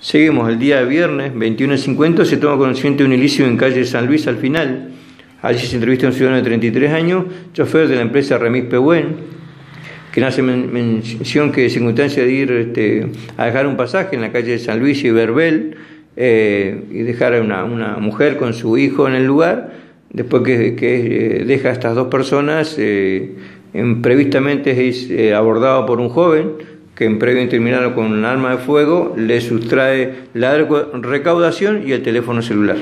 Seguimos, el día viernes 21.50 se toma conocimiento de un ilícito en calle San Luis al final. Allí se entrevista a un ciudadano de 33 años, chofer de la empresa Remis Pehuen, que hace mención que circunstancia de ir este, a dejar un pasaje en la calle San Luis y Verbel eh, y dejar a una, mujer con su hijo en el lugar, después que, eh, deja a estas dos personas, eh, es abordado por un joven, que en previo terminado con un arma de fuego le sustrae la recaudación y el teléfono celular.